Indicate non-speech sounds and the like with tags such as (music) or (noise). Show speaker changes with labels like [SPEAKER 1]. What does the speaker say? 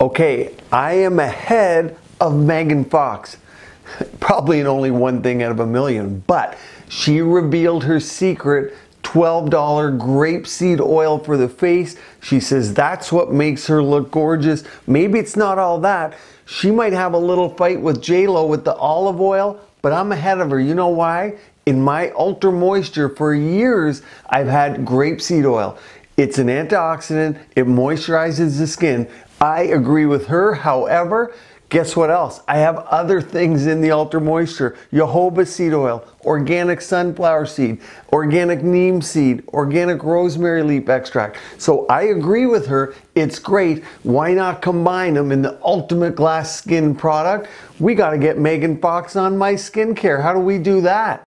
[SPEAKER 1] Okay, I am ahead of Megan Fox. (laughs) Probably in only one thing out of a million, but she revealed her secret $12 grapeseed oil for the face. She says that's what makes her look gorgeous. Maybe it's not all that. She might have a little fight with J-Lo with the olive oil, but I'm ahead of her. You know why? In my Ultra Moisture for years, I've had grapeseed oil. It's an antioxidant, it moisturizes the skin. I agree with her. However, guess what else? I have other things in the Ultra Moisture. Jojoba seed oil, organic sunflower seed, organic neem seed, organic rosemary leaf extract. So I agree with her. It's great. Why not combine them in the ultimate glass skin product? We got to get Megan Fox on my skincare. How do we do that?